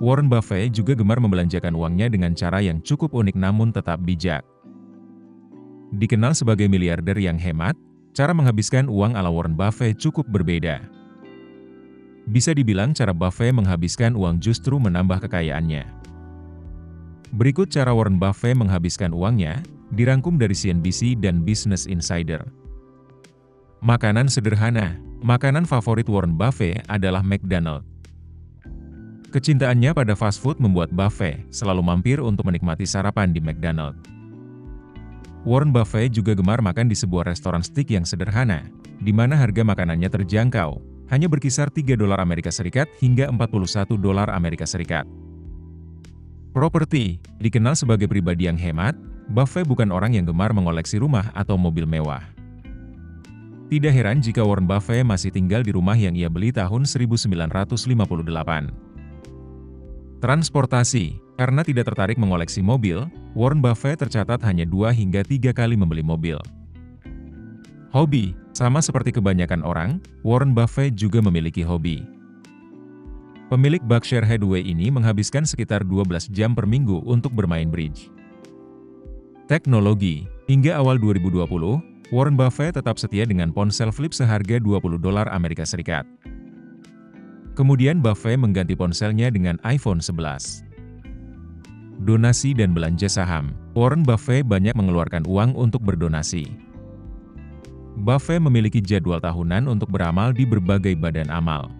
Warren Buffett juga gemar membelanjakan uangnya dengan cara yang cukup unik namun tetap bijak. Dikenal sebagai miliarder yang hemat, cara menghabiskan uang ala Warren Buffett cukup berbeda. Bisa dibilang cara Buffett menghabiskan uang justru menambah kekayaannya. Berikut cara Warren Buffett menghabiskan uangnya, dirangkum dari CNBC dan Business Insider. Makanan sederhana, makanan favorit Warren Buffett adalah McDonald. Kecintaannya pada fast food membuat Buffett selalu mampir untuk menikmati sarapan di McDonald. Warren Buffett juga gemar makan di sebuah restoran steak yang sederhana, di mana harga makanannya terjangkau, hanya berkisar 3 dolar Amerika Serikat hingga 41 dolar Amerika Serikat. Properti, dikenal sebagai pribadi yang hemat, Buffett bukan orang yang gemar mengoleksi rumah atau mobil mewah. Tidak heran jika Warren Buffett masih tinggal di rumah yang ia beli tahun 1958. Transportasi Karena tidak tertarik mengoleksi mobil, Warren Buffett tercatat hanya dua hingga tiga kali membeli mobil. Hobi Sama seperti kebanyakan orang, Warren Buffett juga memiliki hobi. Pemilik Berkshire Hathaway ini menghabiskan sekitar 12 jam per minggu untuk bermain bridge. Teknologi Hingga awal 2020, Warren Buffett tetap setia dengan ponsel flip seharga 20 dolar Amerika Serikat. Kemudian Buffett mengganti ponselnya dengan iPhone 11. Donasi dan belanja saham Warren Buffett banyak mengeluarkan uang untuk berdonasi. Buffett memiliki jadwal tahunan untuk beramal di berbagai badan amal.